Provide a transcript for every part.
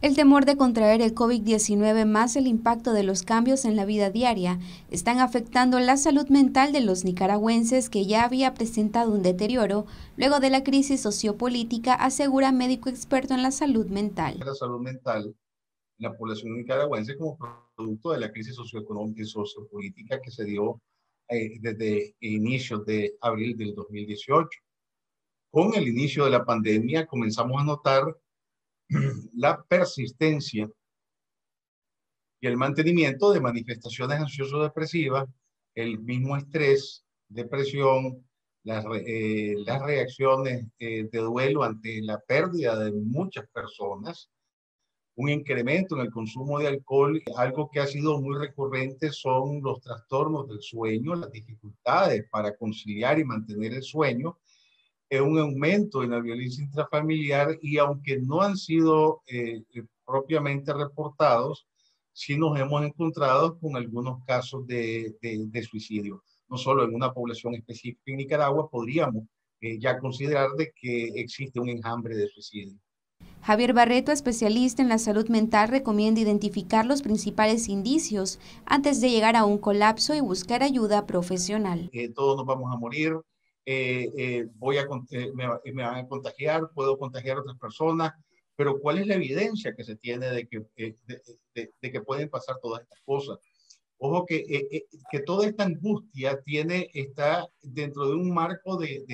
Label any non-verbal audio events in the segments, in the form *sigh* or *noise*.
El temor de contraer el COVID-19 más el impacto de los cambios en la vida diaria están afectando la salud mental de los nicaragüenses que ya había presentado un deterioro luego de la crisis sociopolítica, asegura médico experto en la salud mental. La salud mental la población nicaragüense como producto de la crisis socioeconómica y sociopolítica que se dio eh, desde inicios de abril del 2018. Con el inicio de la pandemia comenzamos a notar *clears throat* la persistencia y el mantenimiento de manifestaciones ansioso-depresivas, el mismo estrés, depresión, las, eh, reacciones eh, de duelo ante la pérdida de muchas personas, un incremento en el consumo de alcohol. Algo que ha sido muy recurrente son los trastornos del sueño, las dificultades para conciliar y mantener el sueño, un aumento en la violencia intrafamiliar y aunque no han sido eh, propiamente reportados, sí nos hemos encontrado con algunos casos de, de, suicidio. No solo en una población específica en Nicaragua, podríamos eh, ya considerar de que existe un enjambre de suicidio. Javier Barreto, especialista en la salud mental, recomienda identificar los principales indicios antes de llegar a un colapso y buscar ayuda profesional. Eh, todos nos vamos a morir, eh, eh, voy a, me, van a contagiar, puedo contagiar a otras personas, pero ¿cuál es la evidencia que se tiene de que, de, que pueden pasar todas estas cosas? Ojo que, que toda esta angustia tiene, está dentro de un marco de,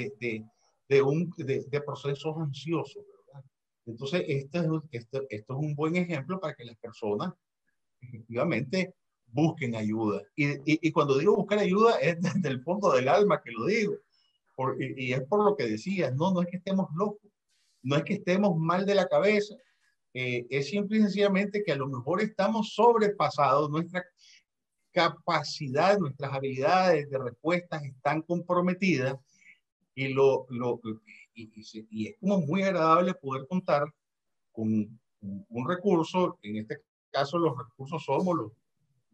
de, un, de, procesos ansiosos. Entonces, esto es, esto, esto es un buen ejemplo para que las personas efectivamente busquen ayuda. Y, y, y, cuando digo buscar ayuda es desde el fondo del alma que lo digo. Por, y, es por lo que decías, no, no es que estemos locos, no es que estemos mal de la cabeza, eh, es simple y sencillamente que a lo mejor estamos sobrepasados, nuestra capacidad, nuestras habilidades de respuestas están comprometidas y lo, lo y, es como muy agradable poder contar con un, recurso, en este caso los recursos somos los,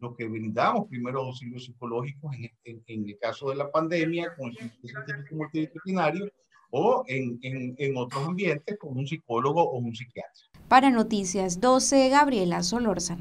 los que brindamos primeros auxilios psicológicos en, en, el caso de la pandemia con el científico multidisciplinario o en, en, otros ambientes con un psicólogo o un psiquiatra. Para Noticias 12, Gabriela Solórzano.